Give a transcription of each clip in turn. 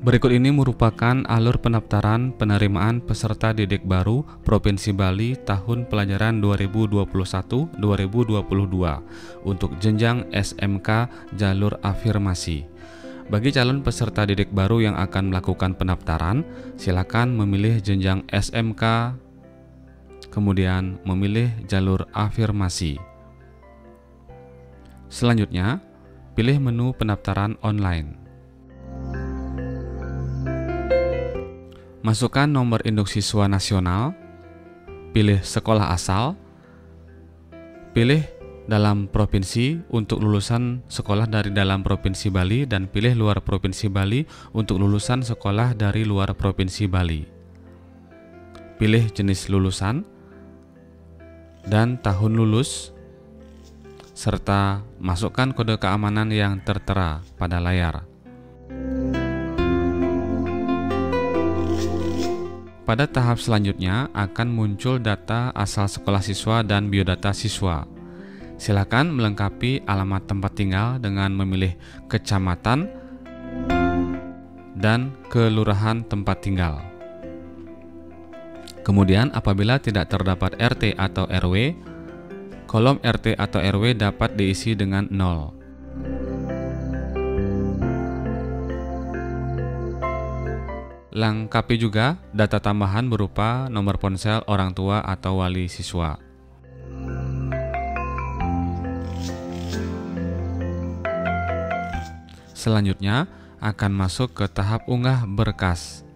Berikut ini merupakan alur pendaftaran penerimaan peserta didik baru Provinsi Bali tahun pelajaran 2021-2022 untuk jenjang SMK jalur afirmasi. Bagi calon peserta didik baru yang akan melakukan pendaftaran, silakan memilih jenjang SMK kemudian memilih jalur afirmasi. Selanjutnya, pilih menu pendaftaran online. Masukkan nomor induk siswa nasional, pilih sekolah asal, pilih dalam provinsi untuk lulusan sekolah dari dalam provinsi Bali dan pilih luar provinsi Bali untuk lulusan sekolah dari luar provinsi Bali. Pilih jenis lulusan dan tahun lulus serta masukkan kode keamanan yang tertera pada layar. Pada tahap selanjutnya akan muncul data asal sekolah siswa dan biodata siswa. Silakan melengkapi alamat tempat tinggal dengan memilih kecamatan dan kelurahan tempat tinggal. Kemudian apabila tidak terdapat RT atau RW, kolom RT atau RW dapat diisi dengan 0. Lengkapi juga data tambahan berupa nomor ponsel orang tua atau wali siswa. Selanjutnya akan masuk ke tahap unggah berkas.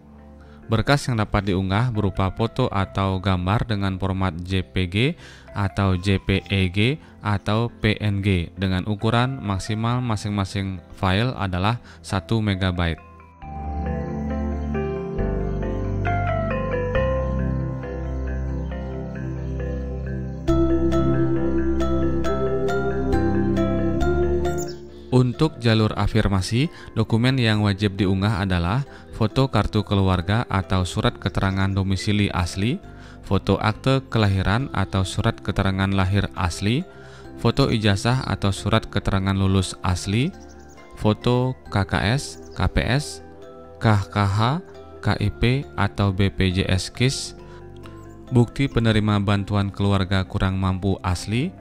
Berkas yang dapat diunggah berupa foto atau gambar dengan format JPG atau JPEG atau PNG dengan ukuran maksimal masing-masing file adalah 1 MB. Untuk jalur afirmasi, dokumen yang wajib diunggah adalah foto kartu keluarga atau surat keterangan domisili asli, foto akte kelahiran atau surat keterangan lahir asli, foto ijazah atau surat keterangan lulus asli, foto KKS, KPS, KKH, KIP atau BPJS KIS, bukti penerima bantuan keluarga kurang mampu asli,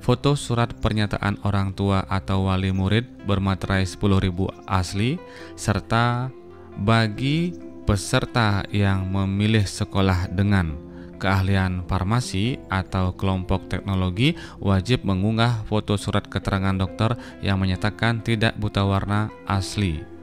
foto surat pernyataan orang tua atau wali murid bermaterai 10.000 asli, serta bagi peserta yang memilih sekolah dengan keahlian farmasi atau kelompok teknologi wajib mengunggah foto surat keterangan dokter yang menyatakan tidak buta warna asli.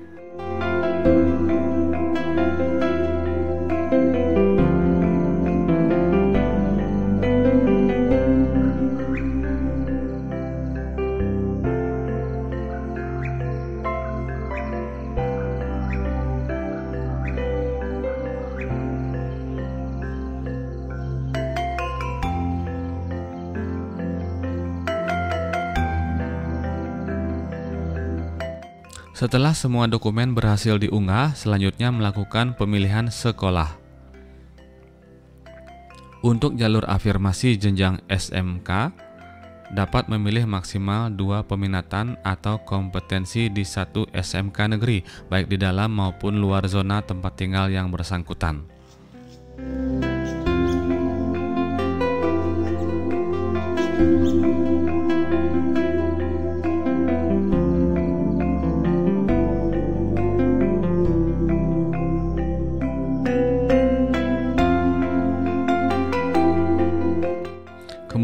Setelah semua dokumen berhasil diunggah, selanjutnya melakukan pemilihan sekolah. Untuk jalur afirmasi jenjang SMK, dapat memilih maksimal dua peminatan atau kompetensi di satu SMK negeri, baik di dalam maupun luar zona tempat tinggal yang bersangkutan.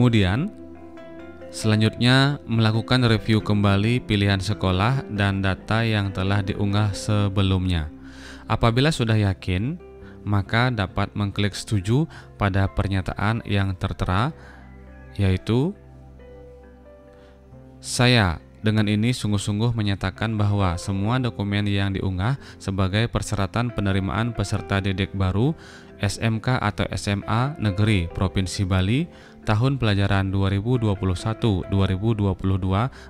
Kemudian, selanjutnya melakukan review kembali pilihan sekolah dan data yang telah diunggah sebelumnya. Apabila sudah yakin, maka dapat mengklik setuju pada pernyataan yang tertera, yaitu saya dengan ini sungguh-sungguh menyatakan bahwa semua dokumen yang diunggah sebagai persyaratan penerimaan peserta didik baru SMK atau SMA Negeri Provinsi Bali tahun pelajaran 2021-2022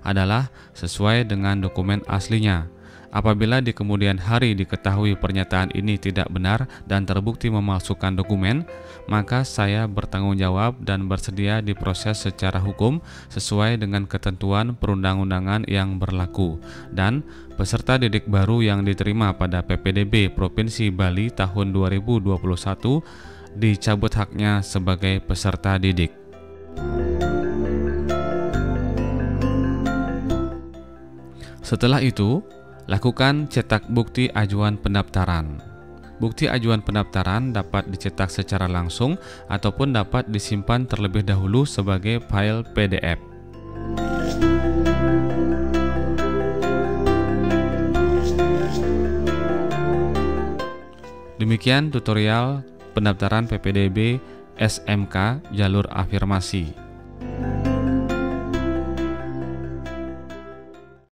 adalah sesuai dengan dokumen aslinya. Apabila di kemudian hari diketahui pernyataan ini tidak benar dan terbukti memalsukan dokumen, maka saya bertanggung jawab dan bersedia diproses secara hukum sesuai dengan ketentuan perundang-undangan yang berlaku. Dan peserta didik baru yang diterima pada PPDB Provinsi Bali tahun 2021 dicabut haknya sebagai peserta didik. Setelah itu, Lakukan cetak bukti ajuan pendaftaran. Bukti ajuan pendaftaran dapat dicetak secara langsung ataupun dapat disimpan terlebih dahulu sebagai file PDF. Demikian tutorial pendaftaran PPDB SMK jalur afirmasi.